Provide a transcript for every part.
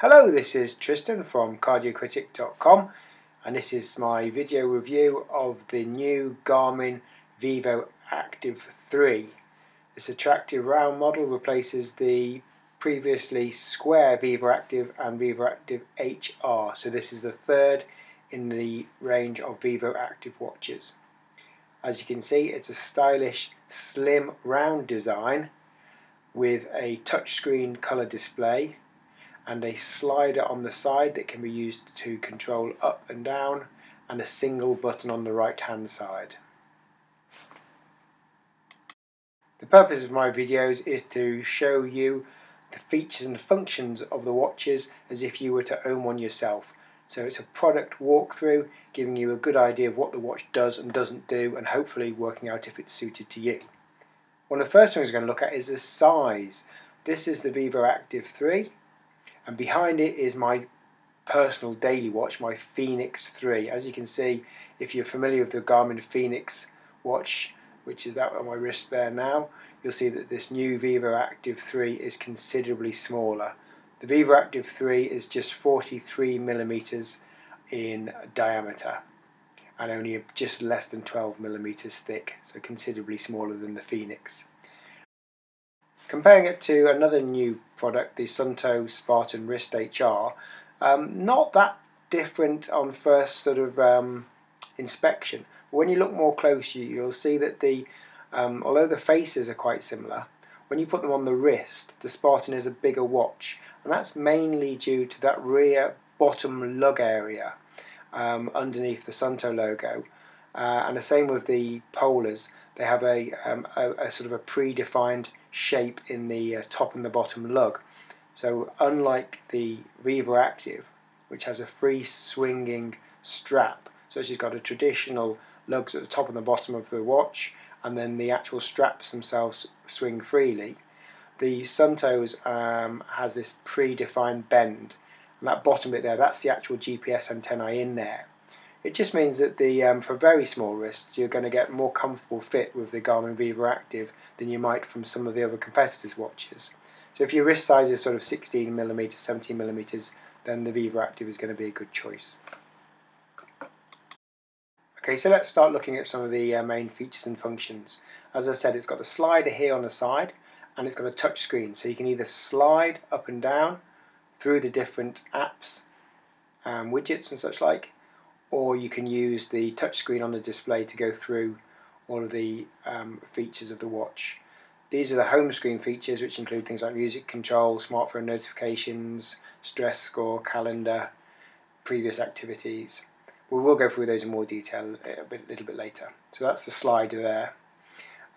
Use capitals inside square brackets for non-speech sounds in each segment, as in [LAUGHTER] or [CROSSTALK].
Hello, this is Tristan from cardiocritic.com and this is my video review of the new Garmin Vivo Active 3. This attractive round model replaces the previously square Vivoactive and Vivoactive HR. So this is the third in the range of Vivoactive watches. As you can see, it's a stylish, slim, round design with a touchscreen colour display and a slider on the side that can be used to control up and down and a single button on the right hand side. The purpose of my videos is to show you the features and functions of the watches as if you were to own one yourself. So it's a product walkthrough giving you a good idea of what the watch does and doesn't do and hopefully working out if it's suited to you. One of the first things we're going to look at is the size. This is the Vivoactive 3 and behind it is my personal daily watch, my Fenix 3. As you can see, if you're familiar with the Garmin Fenix watch, which is that on my wrist there now, you'll see that this new Vivoactive 3 is considerably smaller. The Vivoactive 3 is just 43 millimeters in diameter and only just less than 12 millimeters thick, so considerably smaller than the Fenix. Comparing it to another new product, the Suunto Spartan Wrist HR, um, not that different on first sort of um, inspection. When you look more closely, you'll see that the um, although the faces are quite similar, when you put them on the wrist, the Spartan is a bigger watch, and that's mainly due to that rear bottom lug area um, underneath the Suunto logo. Uh, and the same with the polars, they have a, um, a, a sort of a predefined shape in the uh, top and the bottom lug. So unlike the Vivoactive, which has a free swinging strap, so she's got a traditional lugs at the top and the bottom of the watch, and then the actual straps themselves swing freely. The Suunto's um, has this predefined bend, and that bottom bit there, that's the actual GPS antennae in there. It just means that the um, for very small wrists, you're going to get more comfortable fit with the Garmin Vivoactive than you might from some of the other competitors' watches. So if your wrist size is sort of 16 millimeters, 17 millimeters, then the Vivoactive is going to be a good choice. Okay, so let's start looking at some of the uh, main features and functions. As I said, it's got a slider here on the side, and it's got a touch screen, so you can either slide up and down through the different apps, um, widgets and such like, or you can use the touchscreen on the display to go through all of the um, features of the watch. These are the home screen features which include things like music control, smartphone notifications, stress score, calendar, previous activities. We will go through those in more detail a, bit, a little bit later. So that's the slider there.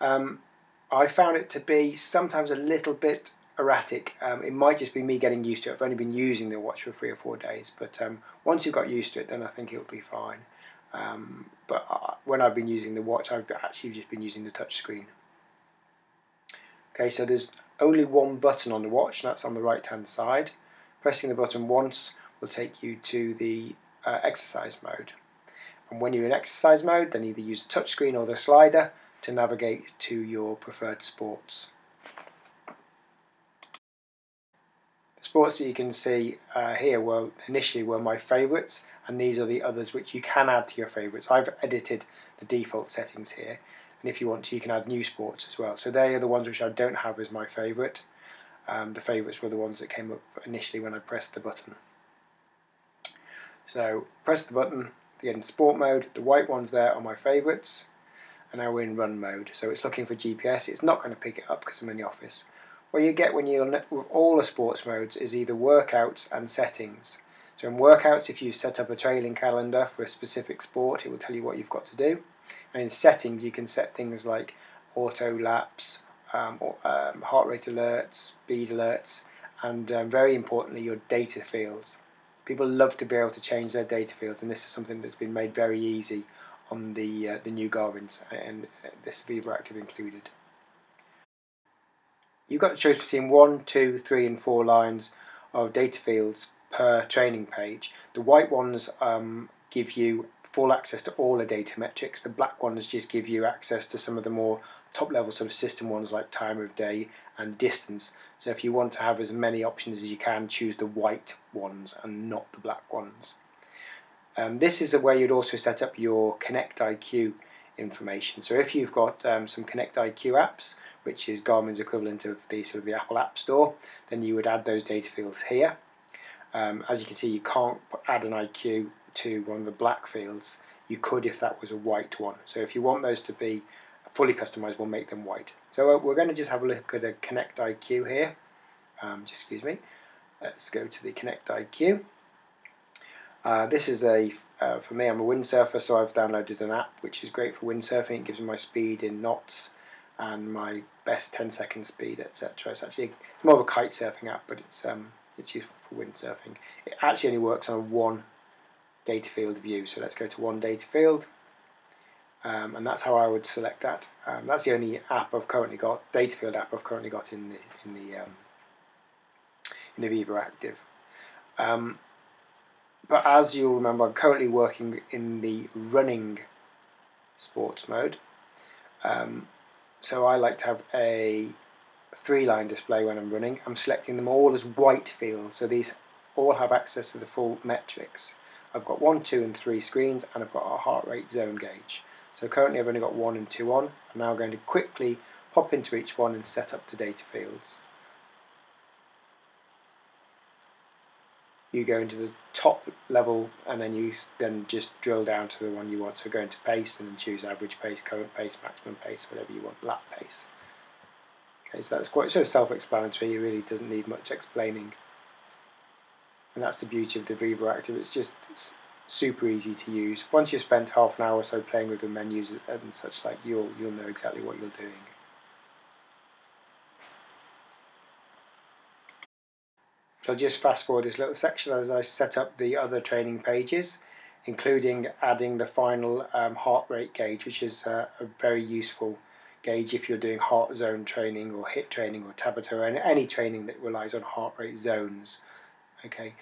Um, I found it to be sometimes a little bit erratic. Um, it might just be me getting used to it. I've only been using the watch for three or four days, but um, once you've got used to it, then I think it'll be fine. Um, but uh, when I've been using the watch, I've actually just been using the touch screen. Okay, so there's only one button on the watch, and that's on the right hand side. Pressing the button once will take you to the uh, exercise mode. And when you're in exercise mode, then either use the touch screen or the slider to navigate to your preferred sports. Sports that you can see uh, here were initially were my favourites and these are the others which you can add to your favourites. I've edited the default settings here and if you want to you can add new sports as well. So they are the ones which I don't have as my favourite. Um, the favourites were the ones that came up initially when I pressed the button. So press the button, the end sport mode, the white ones there are my favourites and now we're in run mode. So it's looking for GPS, it's not going to pick it up because I'm in the office. What you get when you're with all the sports modes is either workouts and settings. So in workouts, if you set up a trailing calendar for a specific sport, it will tell you what you've got to do. And in settings, you can set things like auto laps, um, or, um, heart rate alerts, speed alerts, and um, very importantly, your data fields. People love to be able to change their data fields, and this is something that's been made very easy on the uh, the new Garmin's, and uh, this Vivoactive included you've got to choose between one, two, three, and four lines of data fields per training page. The white ones um, give you full access to all the data metrics. The black ones just give you access to some of the more top level sort of system ones like time of day and distance. So if you want to have as many options as you can, choose the white ones and not the black ones. Um, this is where you'd also set up your Connect IQ information. So if you've got um, some Connect IQ apps, which is Garmin's equivalent of the sort of the Apple App Store, then you would add those data fields here. Um, as you can see, you can't add an IQ to one of the black fields. You could if that was a white one. So if you want those to be fully customized, we'll make them white. So uh, we're going to just have a look at a Connect IQ here. Um, just excuse me. Let's go to the Connect IQ. Uh, this is a, uh, for me, I'm a windsurfer, so I've downloaded an app which is great for windsurfing. It gives me my speed in knots and my best 10 second speed, etc. It's actually more of a kite surfing app, but it's um, it's useful for windsurfing. It actually only works on one data field view, so let's go to one data field. Um, and that's how I would select that. Um, that's the only app I've currently got, data field app I've currently got in the in the um, in the Vivoactive. Um, but as you'll remember, I'm currently working in the running sports mode. Um, so I like to have a three line display when I'm running. I'm selecting them all as white fields, so these all have access to the full metrics. I've got one, two and three screens and I've got a heart rate zone gauge. So currently I've only got one and two on. I'm now going to quickly pop into each one and set up the data fields. You go into the top level and then you then just drill down to the one you want. So go into pace and then choose average pace, current pace, maximum pace, whatever you want, lap pace. Okay, so that's quite of self-explanatory. It really doesn't need much explaining. And that's the beauty of the Vivoactive. It's just super easy to use. Once you've spent half an hour or so playing with the menus and such like, you'll you'll know exactly what you're doing. I'll just fast forward this little section as I set up the other training pages, including adding the final um, heart rate gauge, which is uh, a very useful gauge if you're doing heart zone training or HIIT training or Tabata or any training that relies on heart rate zones. Okay,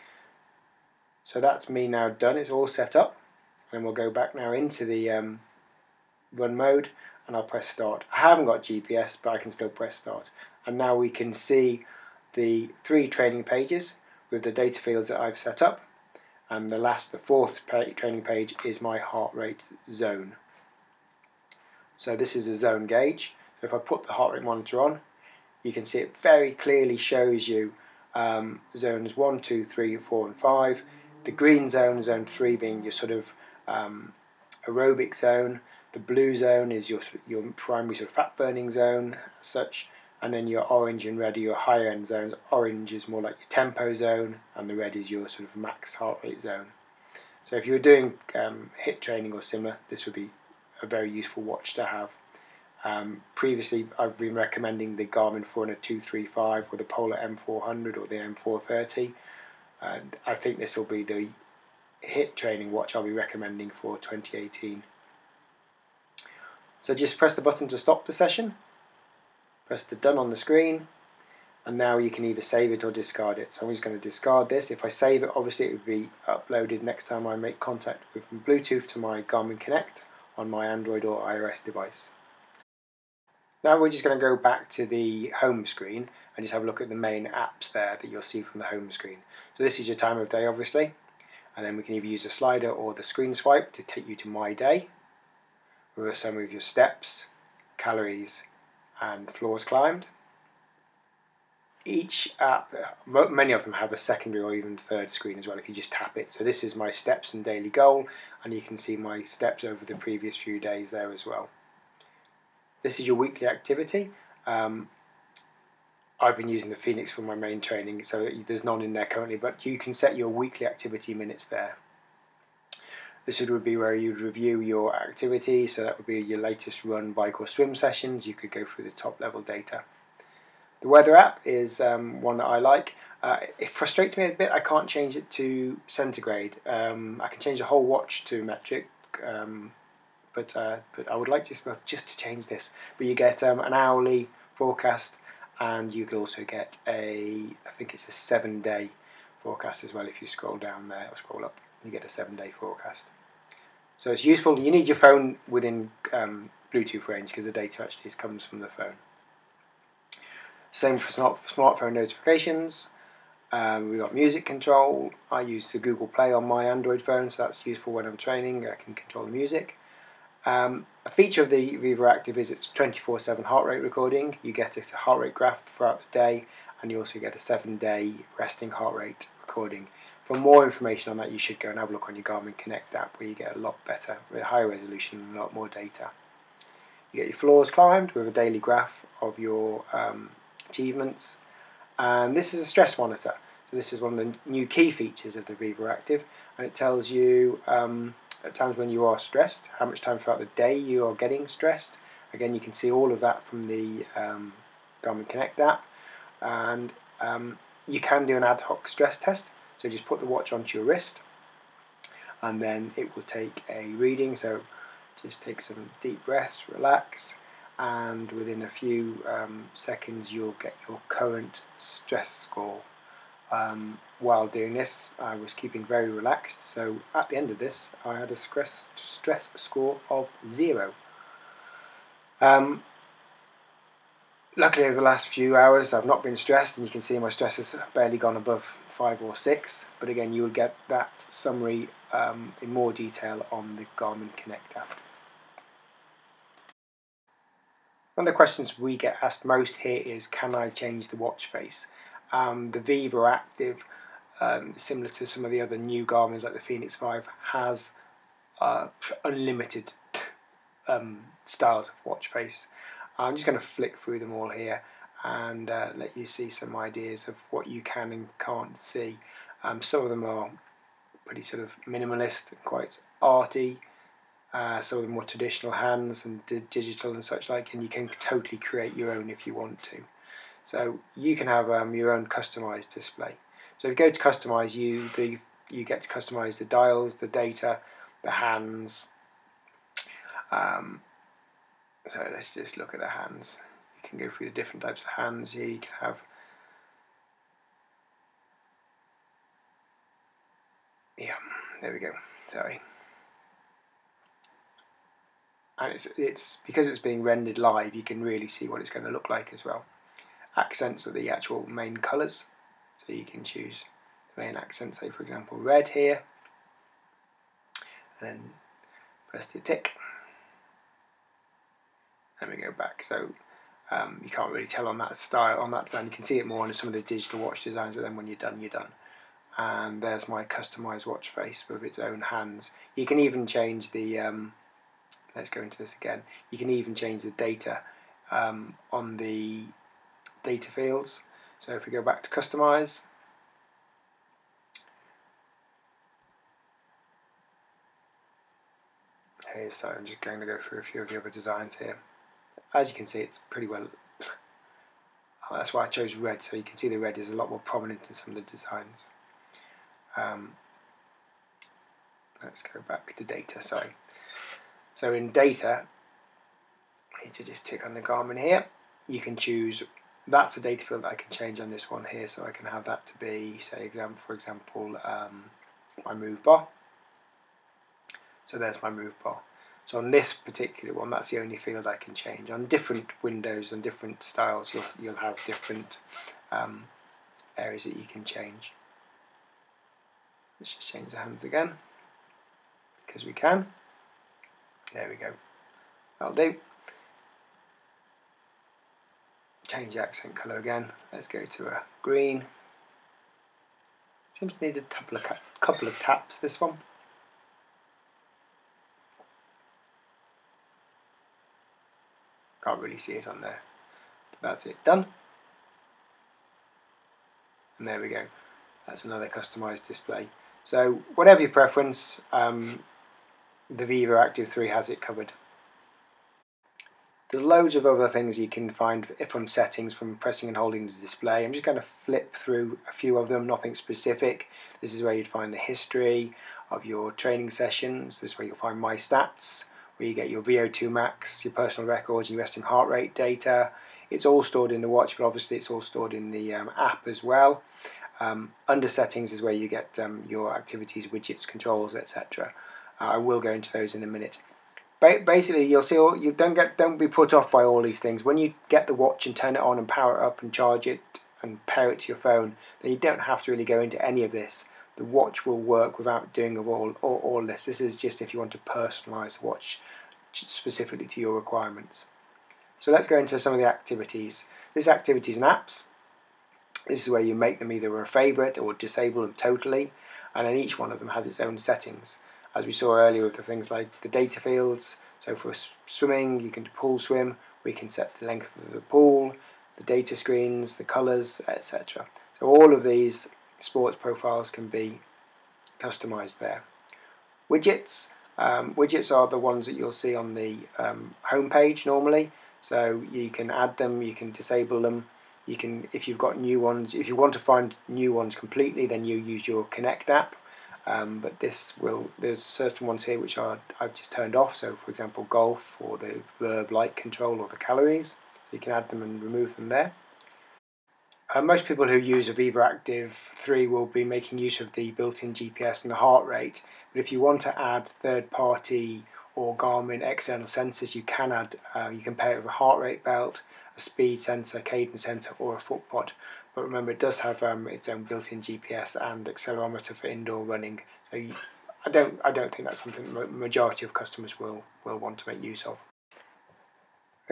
so that's me now done. It's all set up, and we'll go back now into the um, run mode, and I'll press start. I haven't got GPS, but I can still press start, and now we can see the three training pages with the data fields that I've set up and the last, the fourth training page is my heart rate zone. So this is a zone gauge. So if I put the heart rate monitor on, you can see it very clearly shows you um, zones 1, 2, 3, 4 and 5. The green zone, zone 3 being your sort of um, aerobic zone. The blue zone is your, your primary sort of fat burning zone as such and then your orange and red are your higher end zones. Orange is more like your tempo zone, and the red is your sort of max heart rate zone. So if you were doing um, HIIT training or similar, this would be a very useful watch to have. Um, previously, I've been recommending the Garmin Forerunner 235 or the Polar M400 or the M430, and I think this will be the HIIT training watch I'll be recommending for 2018. So just press the button to stop the session press the done on the screen and now you can either save it or discard it. So I'm just going to discard this. If I save it, obviously it would be uploaded next time I make contact with Bluetooth to my Garmin Connect on my Android or iOS device. Now we're just going to go back to the home screen and just have a look at the main apps there that you'll see from the home screen. So this is your time of day obviously and then we can either use the slider or the screen swipe to take you to my day with some of your steps, calories, and floors climbed. Each app, many of them have a secondary or even third screen as well if you just tap it. So this is my steps and daily goal and you can see my steps over the previous few days there as well. This is your weekly activity. Um, I've been using the Fenix for my main training, so there's none in there currently, but you can set your weekly activity minutes there. This would be where you'd review your activity, so that would be your latest run, bike or swim sessions. You could go through the top level data. The weather app is um, one that I like. Uh, it frustrates me a bit, I can't change it to centigrade. Um, I can change the whole watch to metric, um, but uh, but I would like to just to change this. But you get um, an hourly forecast, and you can also get a I think it's a seven day forecast as well if you scroll down there or scroll up you get a seven day forecast. So it's useful. You need your phone within um, Bluetooth range because the data actually comes from the phone. Same for smart, smartphone notifications. Um, we've got music control. I use the Google Play on my Android phone, so that's useful when I'm training. I can control the music. Um, a feature of the Vivoactive is it's 24-7 heart rate recording. You get a heart rate graph throughout the day, and you also get a seven-day resting heart rate recording. For more information on that, you should go and have a look on your Garmin Connect app, where you get a lot better, with higher resolution and a lot more data. You get your floors climbed with a daily graph of your um, achievements. And this is a stress monitor. So this is one of the new key features of the Vivoactive, and it tells you um, at times when you are stressed, how much time throughout the day you are getting stressed. Again, you can see all of that from the um, Garmin Connect app, and um, you can do an ad hoc stress test. So just put the watch onto your wrist, and then it will take a reading. So just take some deep breaths, relax, and within a few um, seconds you'll get your current stress score. Um, while doing this, I was keeping very relaxed, so at the end of this, I had a stress, stress score of zero. Um, luckily, over the last few hours, I've not been stressed, and you can see my stress has barely gone above five or six. But again, you will get that summary um, in more detail on the Garmin Connect app. One of the questions we get asked most here is can I change the watch face? Um, the Vivoactive, um, similar to some of the other new Garmin's like the Fenix 5, has uh, unlimited [LAUGHS] um, styles of watch face. I'm just going to flick through them all here and uh, let you see some ideas of what you can and can't see. Um, some of them are pretty sort of minimalist, quite arty, uh, some of the more traditional hands and digital and such like, and you can totally create your own if you want to. So you can have um, your own customized display. So if you go to customize, you the you get to customize the dials, the data, the hands. Um, so let's just look at the hands. Can go through the different types of hands. Here. You can have yeah, there we go. Sorry. And it's it's because it's being rendered live you can really see what it's going to look like as well. Accents are the actual main colors. So you can choose the main accent say for example red here. And then press the tick. And we go back. So um, you can't really tell on that style on that design you can see it more on some of the digital watch designs but then when you're done you're done and there's my customized watch face with its own hands you can even change the um, let's go into this again. You can even change the data um, on the data fields. So if we go back to customize, okay, so I'm just going to go through a few of the other designs here. As you can see, it's pretty well. [LAUGHS] that's why I chose red, so you can see the red is a lot more prominent in some of the designs. Um, let's go back to data, sorry. So in data, I need to just tick on the Garmin here. You can choose, that's a data field that I can change on this one here, so I can have that to be, say, example, for example, um, my move bar. So there's my move bar. So on this particular one, that's the only field I can change. On different windows and different styles, you'll, you'll have different um, areas that you can change. Let's just change the hands again, because we can. There we go. That'll do. Change the accent colour again. Let's go to a green. Seems to need a couple of, couple of taps, this one. Can't really see it on there. That's it, done. And there we go. That's another customised display. So whatever your preference, um, the Vivoactive 3 has it covered. There's loads of other things you can find from settings from pressing and holding the display. I'm just going to flip through a few of them, nothing specific. This is where you'd find the history of your training sessions. This is where you'll find My Stats, where you get your VO2 max, your personal records, your resting heart rate data. It's all stored in the watch, but obviously it's all stored in the um, app as well. Um, under settings is where you get um, your activities, widgets, controls, etc. I will go into those in a minute. Ba basically, you'll see all, you don't get don't be put off by all these things. When you get the watch and turn it on and power it up and charge it and pair it to your phone, then you don't have to really go into any of this. The watch will work without doing all, all, all this. This is just if you want to personalize the watch specifically to your requirements. So let's go into some of the activities. This activities and apps. This is where you make them either a favorite or disable them totally, and then each one of them has its own settings. As we saw earlier with the things like the data fields, so for swimming you can pool swim, we can set the length of the pool, the data screens, the colours, etc. So all of these sports profiles can be customized there. Widgets, um, widgets are the ones that you'll see on the um, home page normally. So you can add them, you can disable them. You can, if you've got new ones, if you want to find new ones completely, then you use your Connect app. Um, but this will, there's certain ones here which are I've just turned off. So for example, golf or the verb light control or the calories. So you can add them and remove them there. Uh, most people who use Vivoactive 3 will be making use of the built-in GPS and the heart rate, but if you want to add third-party or Garmin external sensors, you can add, uh, you can pair it with a heart rate belt, a speed sensor, cadence sensor, or a foot pod. But remember, it does have um, its own built-in GPS and accelerometer for indoor running. So you, I don't, I don't think that's something the majority of customers will will want to make use of.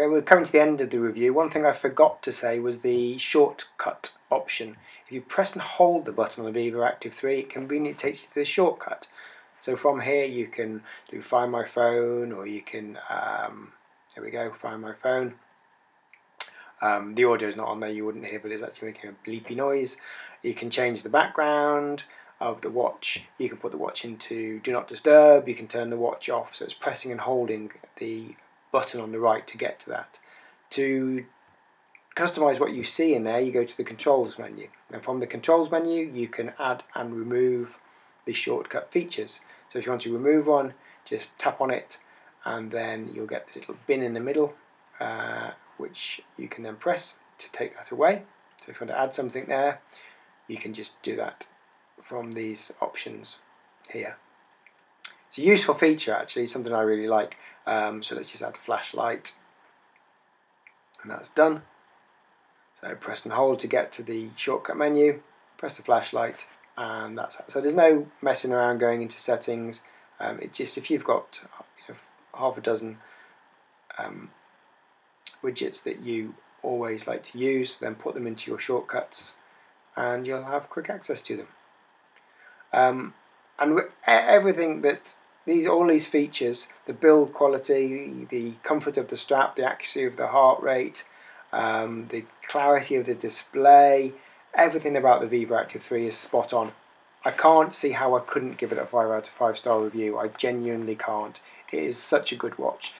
Okay, we're coming to the end of the review. One thing I forgot to say was the shortcut option. If you press and hold the button on the Vivoactive 3, it conveniently takes you to the shortcut. So from here you can do Find My Phone or you can, um, there we go, Find My Phone. Um, the audio is not on there, you wouldn't hear, but it's actually making a bleepy noise. You can change the background of the watch. You can put the watch into Do Not Disturb. You can turn the watch off, so it's pressing and holding the button on the right to get to that. To customize what you see in there, you go to the controls menu. And from the controls menu, you can add and remove the shortcut features. So if you want to remove one, just tap on it and then you'll get the little bin in the middle, uh, which you can then press to take that away. So if you want to add something there, you can just do that from these options here. It's a useful feature actually, something I really like. Um, so let's just add flashlight and that's done. So press and hold to get to the shortcut menu, press the flashlight and that's it. So there's no messing around going into settings. Um, it just if you've got you know, half a dozen um, widgets that you always like to use, then put them into your shortcuts and you'll have quick access to them. Um, and everything that these all these features, the build quality, the comfort of the strap, the accuracy of the heart rate, um, the clarity of the display, everything about the Vivoactive 3 is spot on. I can't see how I couldn't give it a 5 out of 5 star review. I genuinely can't. It is such a good watch.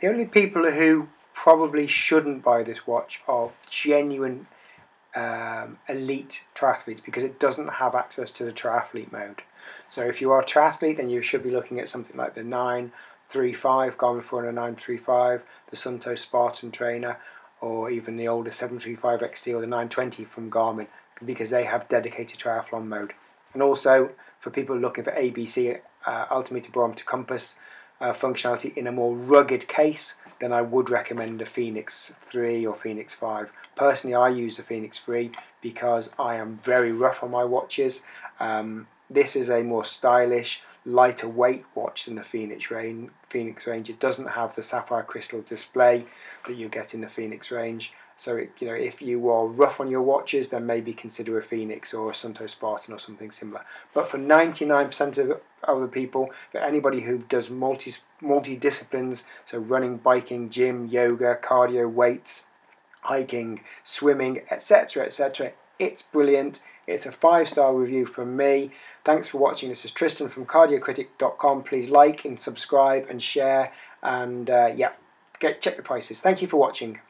The only people who probably shouldn't buy this watch are genuine um, elite triathletes because it doesn't have access to the triathlete mode. So if you are a triathlete, then you should be looking at something like the 935 Garmin Forerunner 935, the Suunto Spartan Trainer, or even the older 735 XT or the 920 from Garmin because they have dedicated triathlon mode. And also for people looking for ABC uh, altimeter barometer compass uh, functionality in a more rugged case, then I would recommend a Fenix 3 or Fenix 5. Personally, I use the Fenix 3 because I am very rough on my watches. Um, this is a more stylish, lighter weight watch than the Fenix range. Fenix range. It doesn't have the sapphire crystal display that you get in the Fenix range. So it, you know, if you are rough on your watches, then maybe consider a Fenix or a Suunto Spartan or something similar. But for 99% of other people, for anybody who does multi multi disciplines, so running, biking, gym, yoga, cardio, weights, hiking, swimming, etc., etc., it's brilliant. It's a five star review from me. Thanks for watching. This is Tristan from cardiocritic.com. Please like and subscribe and share. And uh, yeah, get, check the prices. Thank you for watching.